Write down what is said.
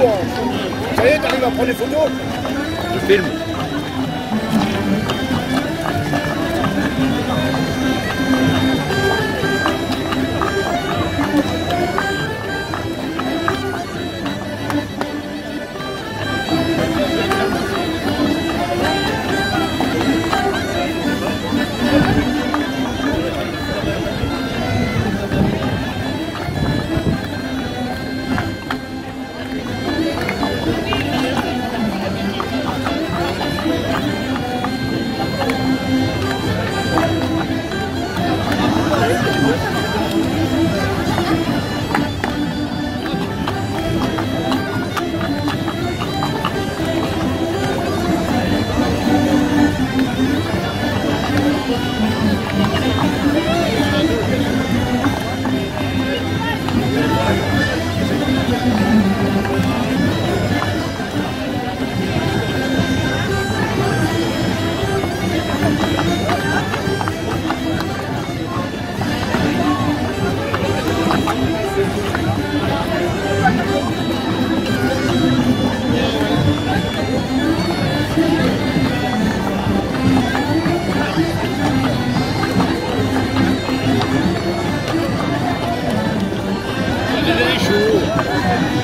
On hein. Ça y est, t'arrives à prendre des photos? Je filme. Amen.